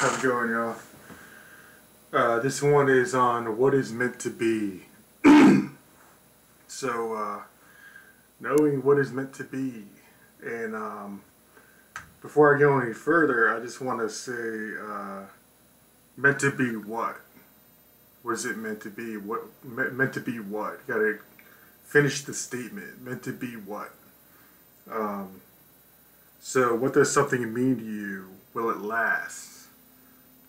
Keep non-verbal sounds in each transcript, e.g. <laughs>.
How's it going, y'all? Uh, this one is on what is meant to be. <clears throat> so, uh, knowing what is meant to be. And um, before I go any further, I just want to say uh, meant to be what? What is it meant to be? What me- meant to be what? You gotta finish the statement. Meant to be what? Um, so, what does something mean to you? Will it last?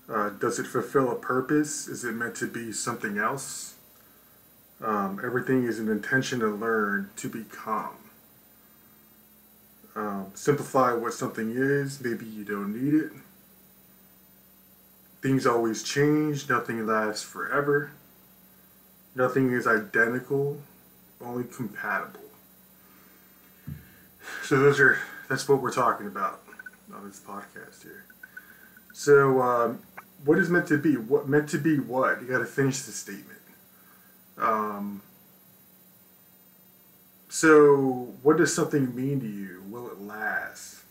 Uh, does it fulfill a purpose? Is it meant to be something else? Um, everything is an intention to learn, to become. Um, simplify what something is. Maybe you don't need it. Things always change. Nothing lasts forever. Nothing is identical, only compatible. So those are that's what we're talking about on this podcast here. So um, what is meant to be? What meant to be? What you got to finish the statement. Um, so, what does something mean to you? Will it last?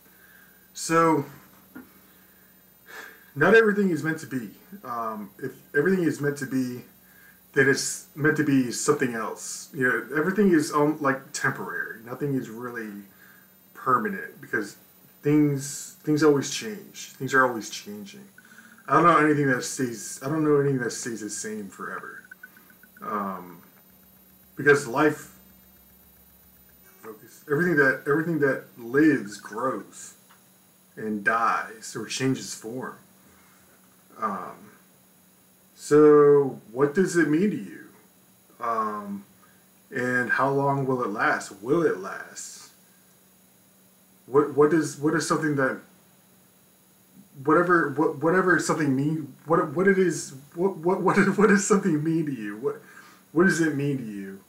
So, not everything is meant to be. Um, if everything is meant to be, then it's meant to be something else. You know, everything is um, like temporary. Nothing is really permanent because things things always change. Things are always changing. I don't know anything that stays. I don't know anything that stays the same forever. Um, because life, focus. Everything that everything that lives grows, and dies or changes form. Um, so, what does it mean to you? Um, and how long will it last? Will it last? What what is what is something that whatever what whatever something mean what what it is what what what <laughs> what does something mean to you? What what does it mean to you?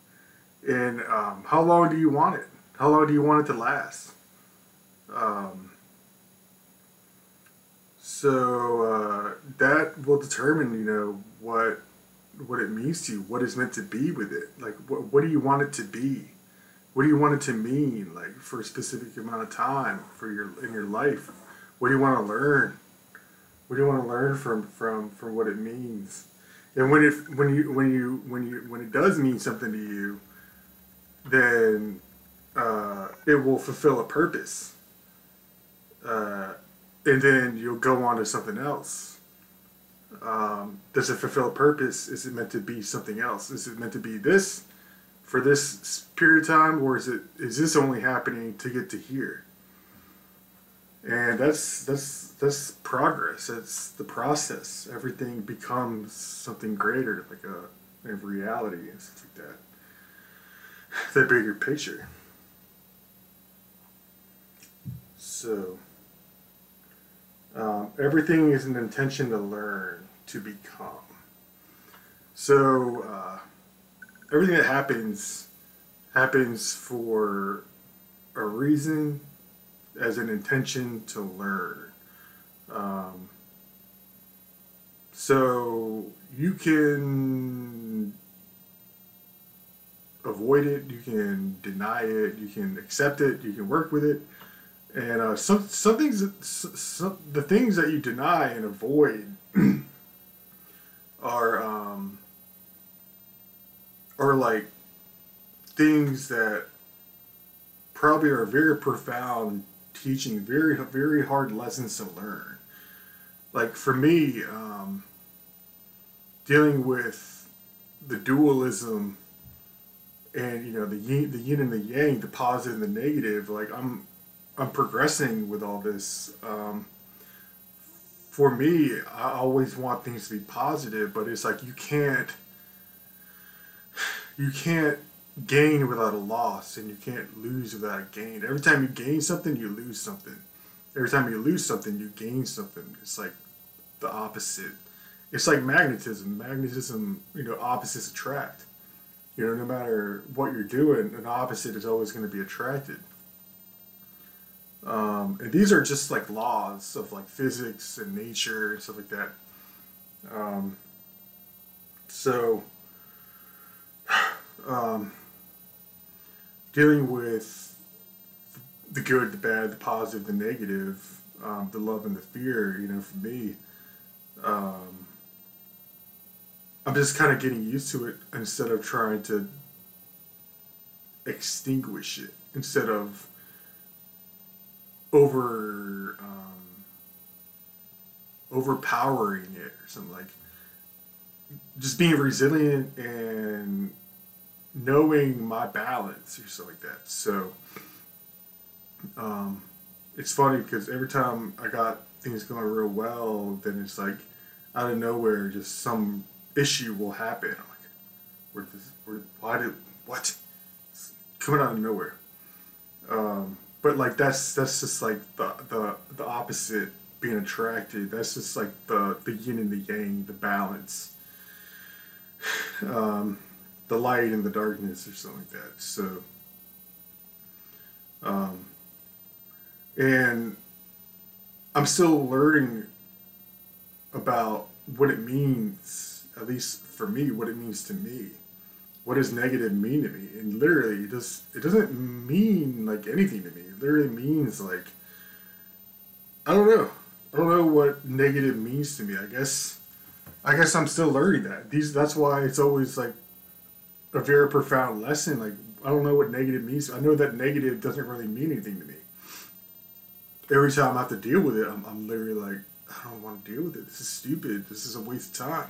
And um, how long do you want it? How long do you want it to last? Um, so uh, that will determine you know what what it means to you what is meant to be with it. Like what, what do you want it to be? What do you want it to mean like for a specific amount of time for your in your life? What do you want to learn what do you want to learn from from from what it means. And when it when you when you when you when it does mean something to you then uh, it will fulfill a purpose. Uh, and then you'll go on to something else. Um, does it fulfill a purpose? Is it meant to be something else? Is it meant to be this for this period of time or is it is this only happening to get to here and that's that's that's progress. It's the process. Everything becomes something greater like a, a reality and stuff like that. <sighs> The bigger picture. So um, everything is an intention to learn to become. So uh, everything that happens happens for a reason as an intention to learn. Um, so you can avoid it, you can deny it, you can accept it, you can work with it, and uh, some some things, some, the things that you deny and avoid <clears throat> are um, are like things that probably are very profound teaching very very hard lessons to learn. Like for me, um, dealing with the dualism and you know the yin, the yin and the yang, the positive and the negative. Like I'm I'm progressing with all this. Um, for me, I always want things to be positive, but it's like you can't you can't gain without a loss and you can't lose without a gain. Every time you gain something, you lose something. Every time you lose something, you gain something. It's like the opposite. It's like magnetism. Magnetism, you know, opposites attract. You know, no matter what you're doing, an opposite is always going to be attracted. Um, and these are just like laws of like physics and nature and stuff like that. Um, so, <sighs> um, dealing with the good, the bad, the positive, the negative, um, the love and the fear, you know, for me, um, I'm just kind of getting used to it instead of trying to extinguish it instead of over um, overpowering it or something like just being resilient and knowing my balance or something like that. So um, it's funny because every time I got things going real well, then it's like out of nowhere, just some issue will happen. I'm like, where this, where, why did, what? It's coming out of nowhere. Um, but like that's that's just like the the the opposite being attracted. That's just like the the yin and the yang, the balance, <sighs> um, the light and the darkness, or something like that. So, um, and I'm still learning about what it means, at least for me, what it means to me. What does negative mean to me? And literally, it does it doesn't mean like anything to me. It literally means like I don't know. I don't know what negative means to me. I guess I guess I'm still learning that. These that's why it's always like a very profound lesson. Like I don't know what negative means. I know that negative doesn't really mean anything to me. Every time I have to deal with it, I'm, I'm literally like, I don't want to deal with it. This is stupid. This is a waste of time.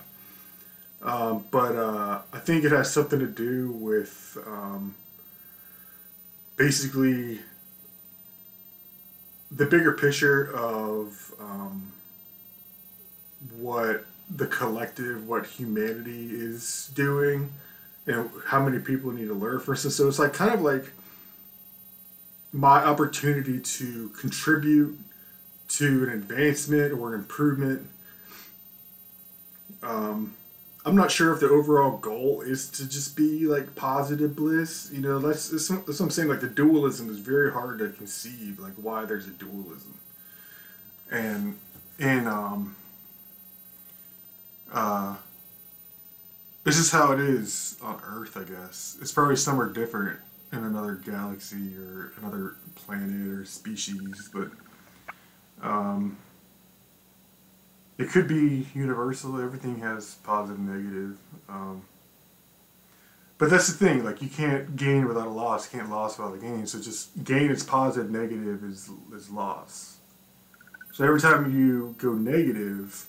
Um, but uh, I think it has something to do with um, basically the bigger picture of um, what the collective, what humanity is doing, and how many people need to learn. For instance, so it's like kind of like my opportunity to contribute to an advancement or an improvement. Um, I'm not sure if the overall goal is to just be like positive bliss. You know, that's, that's, what I'm saying. Like the dualism is very hard to conceive. Like why there's a dualism, and and um, uh, this is how it is on Earth. I guess it's probably somewhere different in another galaxy or another planet or species, but um, it could be universal. Everything has positive, and negative. Um, but that's the thing. Like you can't gain without a loss. You can't loss without a gain. So just gain is. Negative is is loss. So every time you go negative,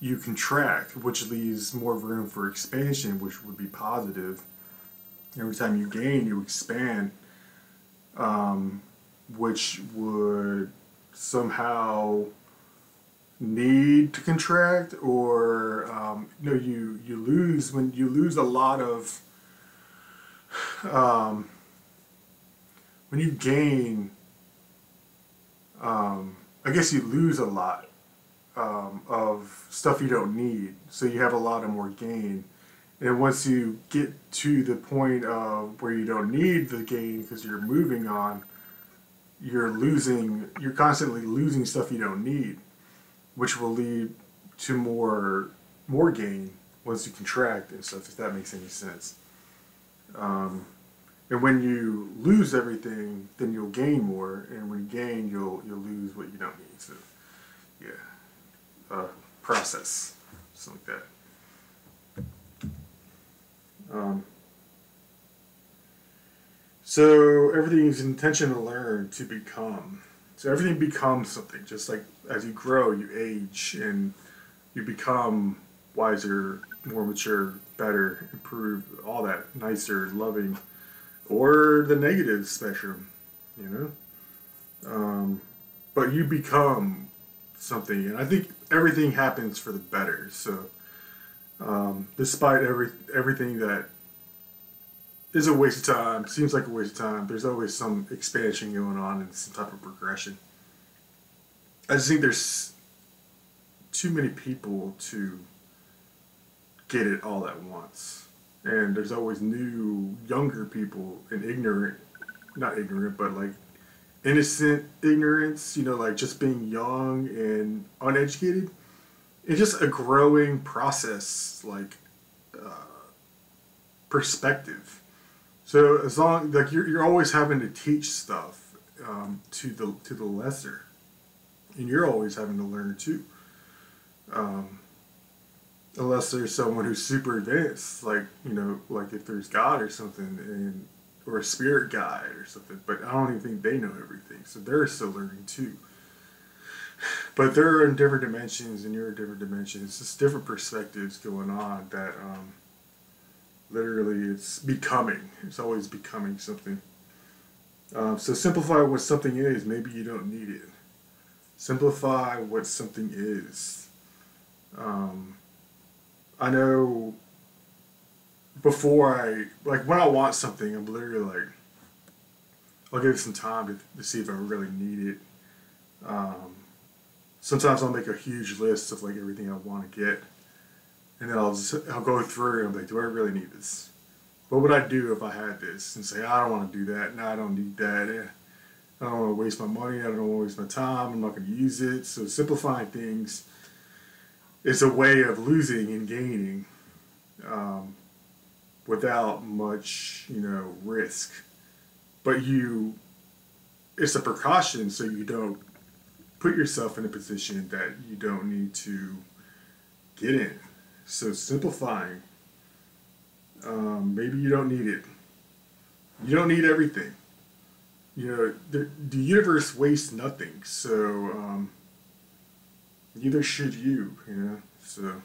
you contract, which leaves more room for expansion, which would be positive. Every time you gain, you expand, um, which would somehow need to contract or um, you know you you lose when you lose a lot of um, when you gain um, I guess you lose a lot um, of stuff you don't need. So you have a lot of more gain. And once you get to the point of where you don't need the gain because you're moving on you're losing you're constantly losing stuff you don't need which will lead to more more gain once you contract and stuff if that makes any sense. Um, and when you lose everything then you'll gain more. And when you gain you'll you'll lose what you don't need. So yeah uh, process something like that um, so everything is intention to learn to become. So everything becomes something. Just like as you grow, you age and you become wiser, more mature, better, improve, all that, nicer, loving, or the negative spectrum, you know. Um, but you become something, and I think everything happens for the better. So, um, despite every everything that is a waste of time. Seems like a waste of time. There's always some expansion going on and some type of progression. I just think there's too many people to get it all at once. And there's always new, younger people and ignorant, not ignorant, but like innocent ignorance, you know, like just being young and uneducated. It's just a growing process, like uh, perspective so as long like you're, you're always having to teach stuff um, to the to the lesser, and you're always having to learn too. Um, unless there's someone who's super advanced, like you know, like if there's God or something, and or a spirit guide or something. But I don't even think they know everything, so they're still learning too. But they're in different dimensions, and you're in different dimensions. Just different perspectives going on. That um, literally, it's becoming. It's always becoming something. Um, so simplify what something is. Maybe you don't need it. Simplify what something is. Um, I know before I like when I want something, I'm literally like, I'll give it some time to, to see if I really need it. Um, sometimes I'll make a huge list of like everything I want to get, and then I'll just I'll go through and I'm like, do I really need this? What would I do if I had this? And say, I don't want to do that. No, I don't need that. I don't want to waste my money. I don't want to waste my time. I'm not going to use it. So simplifying things is a way of losing and gaining. Um, without much, you know, risk. But you, it's a precaution so you don't put yourself in a position that you don't need to get in. So simplifying. Um, maybe you don't need it. You don't need everything. You know, the, the universe wastes nothing. So um, neither should you. You know, so.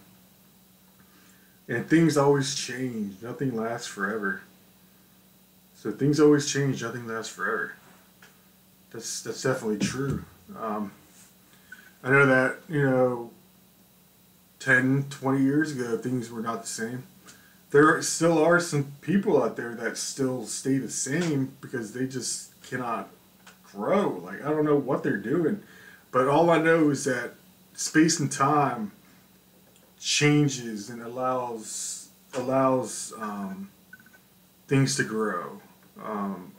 And things always change. Nothing lasts forever. So things always change. Nothing lasts forever. That's that's definitely true. Um, I know that you know, 10, 20 years ago, things were not the same. There still are some people out there that still stay the same because they just cannot grow. Like I don't know what they're doing, but all I know is that space and time changes and allows allows um, things to grow um,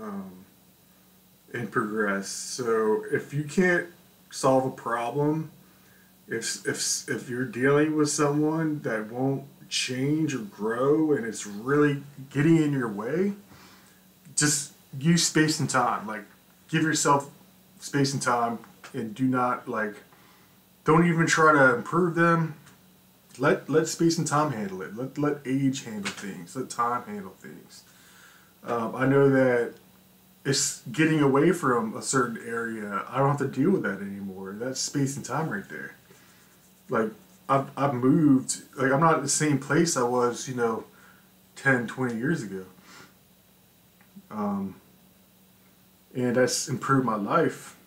um, and progress. So if you can't solve a problem, if if if you're dealing with someone that won't change or grow and it's really getting in your way, just use space and time. Like give yourself space and time and do not like don't even try to improve them. Let let space and time handle it. Let let age handle things. Let time handle things. Um, I know that it's getting away from a certain area. I don't have to deal with that anymore. That's space and time right there. Like I've I've moved. Like I'm not the same place I was, you know, 10, 20 years ago. Um, and that's improved my life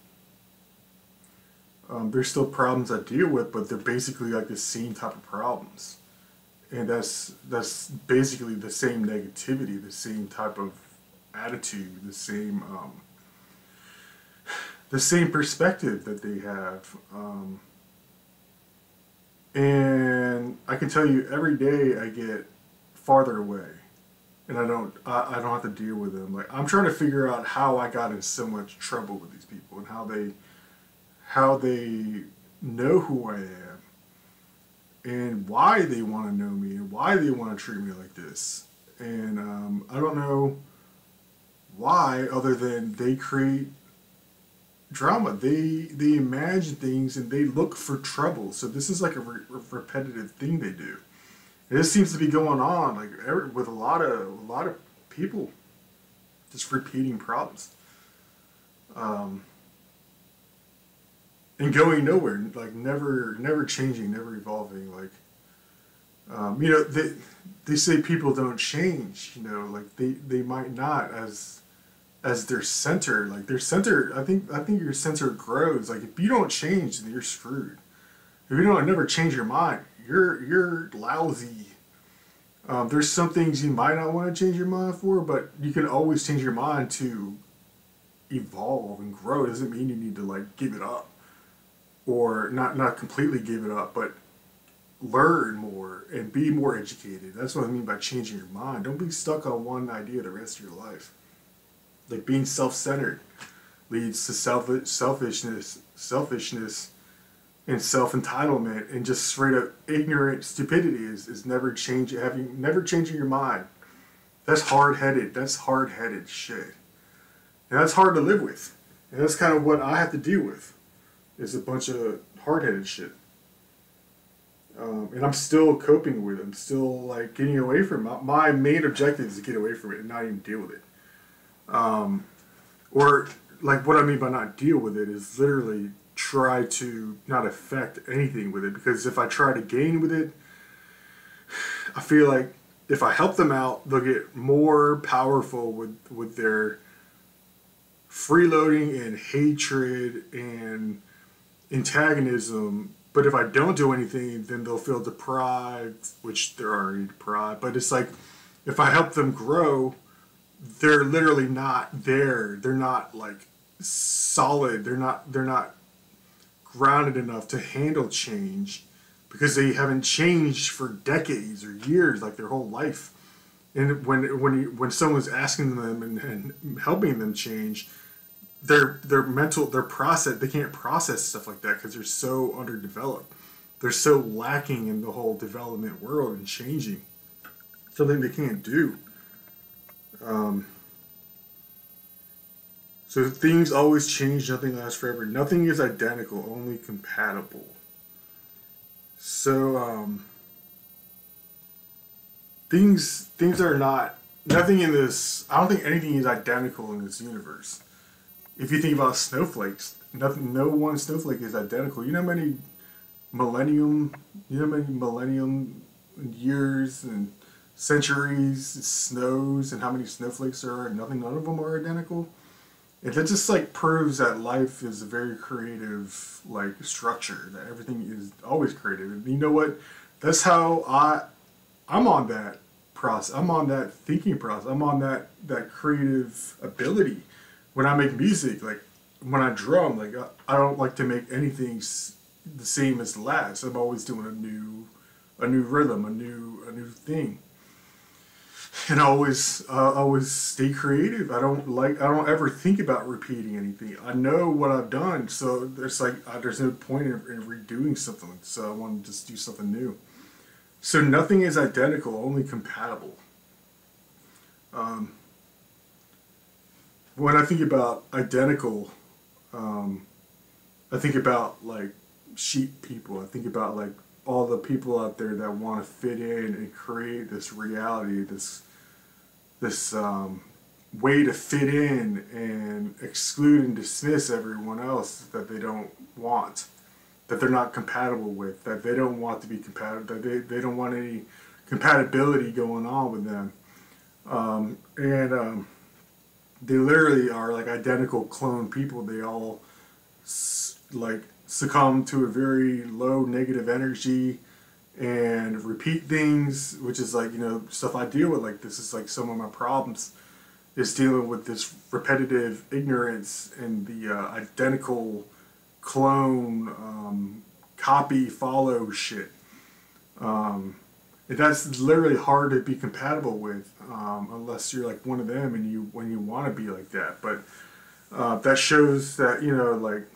um, there's still problems I deal with, but they're basically like the same type of problems, and that's that's basically the same negativity, the same type of attitude, the same um, the same perspective that they have. Um, and I can tell you, every day I get farther away, and I don't I, I don't have to deal with them. Like I'm trying to figure out how I got in so much trouble with these people and how they how they know who I am and why they want to know me and why they want to treat me like this. And um, I don't know why, other than they create drama. They they imagine things and they look for trouble. So this is like a re- repetitive thing they do. And this seems to be going on like every, with a lot of a lot of people, just repeating problems. Um, and going nowhere, like never, never changing, never evolving. Like, um, you know, they they say people don't change. You know, like they they might not as as their center. Like their center, I think I think your center grows. Like if you don't change, then you're screwed. If you don't never change your mind, you're you're lousy. Um, there's some things you might not want to change your mind for, but you can always change your mind to evolve and grow. It doesn't mean you need to like give it up or not not completely give it up, but learn more and be more educated. That's what I mean by changing your mind. Don't be stuck on one idea the rest of your life. Like being self-centered leads to self selfishness, selfishness, and self-entitlement, and just straight up ignorant stupidity is, is never changing having never changing your mind. That's hard headed. That's hard headed shit. And that's hard to live with. And that's kind of what I have to deal with is a bunch of hard headed shit. um, and I'm still coping with it. I'm still like getting away from it. My main objective is to get away from it and not even deal with it. Um, or like what I mean by not deal with it is literally try to not affect anything with it because if I try to gain with it, <sighs> I feel like if I help them out, they'll get more powerful with with their freeloading and hatred and antagonism. But if I don't do anything, then they'll feel deprived, which they're already deprived. But it's like if I help them grow, they're literally not there. They're not like solid. They're not they're not grounded enough to handle change because they haven't changed for decades or years, like their whole life. And when when you, when someone's asking them and, and helping them change, their their mental their process they can't process stuff like that because they're so underdeveloped. They're so lacking in the whole development world and changing. Something they can't do. Um, so things always change, nothing lasts forever. Nothing is identical, only compatible. So um, things things are not nothing in this. I don't think anything is identical in this universe. If you think about snowflakes, nothing, no one snowflake is identical. You know how many millennium, you know how many millennium years and centuries snows and how many snowflakes there are. Nothing, none of them are identical it just like proves that life is a very creative like structure that everything is always creative and you know what that's how i i'm on that process i'm on that thinking process i'm on that that creative ability when i make music like when i drum like i, I don't like to make anything the same as the last i'm always doing a new a new rhythm a new a new thing and I always uh, always stay creative. I don't like I don't ever think about repeating anything. I know what I've done, so there's like uh, there's no point in, in, redoing something. So I want to just do something new. So nothing is identical, only compatible. Um, when I think about identical, um, I think about like sheep people. I think about like all the people out there that want to fit in and create this reality, this this um, way to fit in and exclude and dismiss everyone else that they don't want, that they're not compatible with, that they don't want to be compatible, that they, they don't want any compatibility going on with them. Um, and um, they literally are like identical clone people. They all like succumb to a very low negative energy and repeat things, which is like, you know, stuff I deal with. Like, this is like some of my problems is dealing with this repetitive ignorance and the uh, identical clone, um, copy, follow shit. Um, that's literally hard to be compatible with um, unless you're like one of them and you when you want to be like that. But uh, that shows that you know like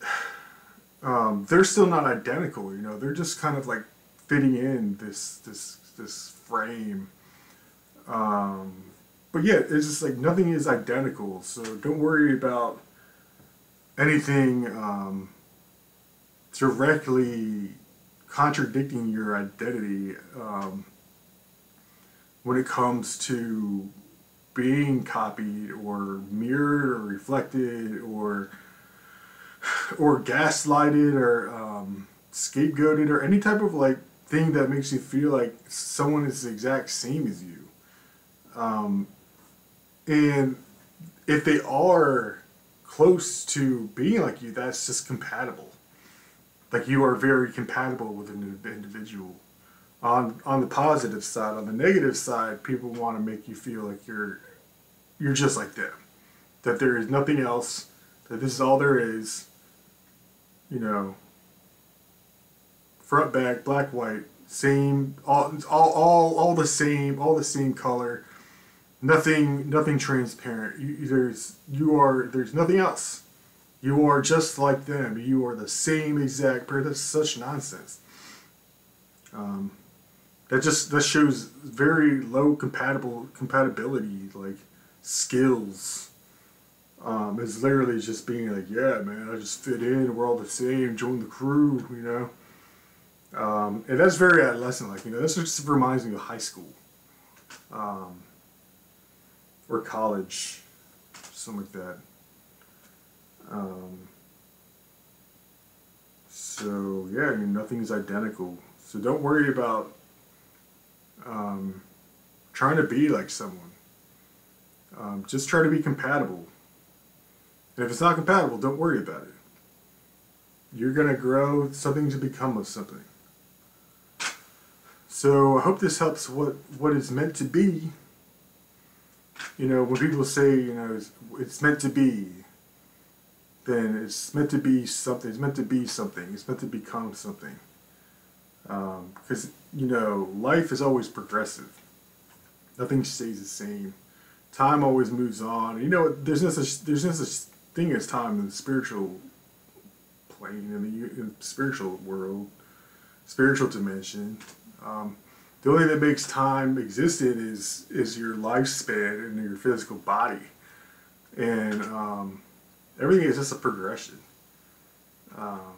<sighs> um, they're still not identical. You know, they're just kind of like fitting in this this this frame. Um, but yeah, it's just like nothing is identical. So don't worry about anything um, directly contradicting your identity um, when it comes to being copied or mirrored or reflected or or gaslighted or um, scapegoated or any type of like thing that makes you feel like someone is the exact same as you. Um, and if they are close to being like you, that's just compatible. Like you are very compatible with an individual. On on the positive side, on the negative side, people want to make you feel like you're you're just like them. That there is nothing else. That this is all there is you know, front, back, black, white, same, all, all, all, all the same, all the same color. Nothing, nothing transparent. You, there's, you are, there's nothing else. You are just like them. You are the same exact person. That's such nonsense. Um, that just that shows very low compatible compatibility, like skills um, it's literally just being like, yeah, man, I just fit in. We're all the same. Join the crew, you know. Um, and that's very adolescent, like, you know, this just reminds me of high school um, or college, something like that. Um, so, yeah, I mean, nothing's identical. So don't worry about um, trying to be like someone. Um, just try to be compatible. And if it's not compatible, don't worry about it. You're going to grow something to become of something. So I hope this helps what, what is meant to be. You know, when people say, you know, it's, it's meant to be, then it's meant to be something. It's meant to be something. It's meant to become something. Um, because, you know, life is always progressive. Nothing stays the same. Time always moves on. You know, there's no such, there's no such thing as time in the spiritual plane, in the, in the spiritual world, spiritual dimension. Um, the only thing that makes time existent is is your lifespan and your physical body, and um, everything is just a progression. Um,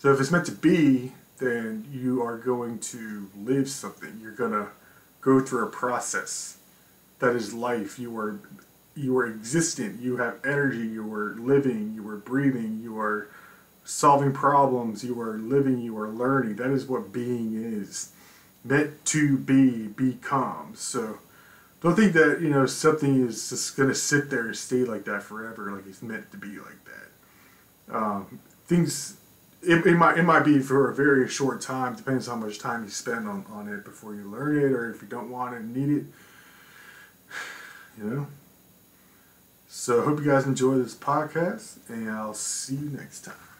so if it's meant to be, then you are going to live something. You're gonna go through a process that is life. You are you are existent. You have energy. You are living. You are breathing. You are solving problems, you are living, you are learning. That is what being is. Meant to be, become. So don't think that, you know, something is just going to sit there and stay like that forever, like it's meant to be like that. Um, things, it, it, might, it might be for a very short time, depends how much time you spend on, on it before you learn it, or if you don't want it and need it. <sighs> You know? So I hope you guys enjoy this podcast, and I'll see you next time.